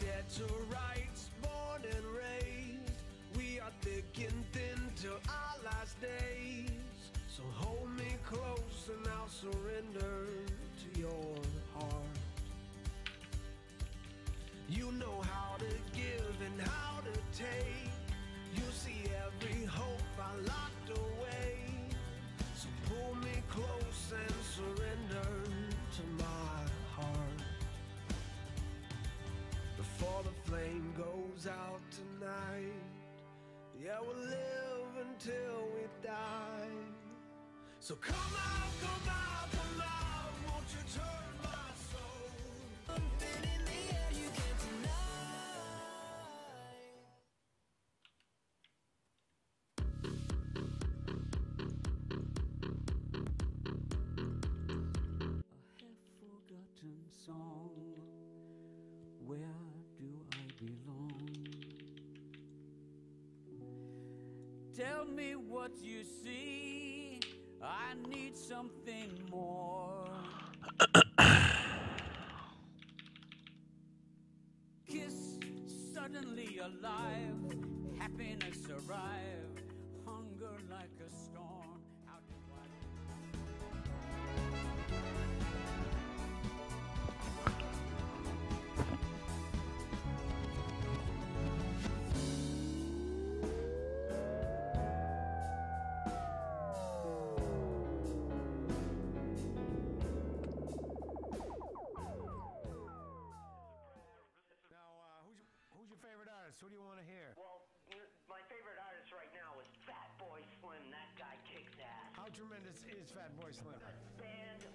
to rights, born and raised. We are thick and thin till our last days. So hold me close and I'll surrender to your heart. You know how to give and how to take. You see flame goes out tonight, yeah, we'll live until we die. So come out, come out, come out, won't you turn my soul? Something in the air you can't deny. A half-forgotten song. Where me what you see. I need something more. Kiss suddenly alive. Happiness arrive. Hunger like a storm. Artist? Who do you want to hear? Well, my favorite artist right now is Fatboy Slim. That guy kicks ass. How tremendous is Fatboy Slim? Band the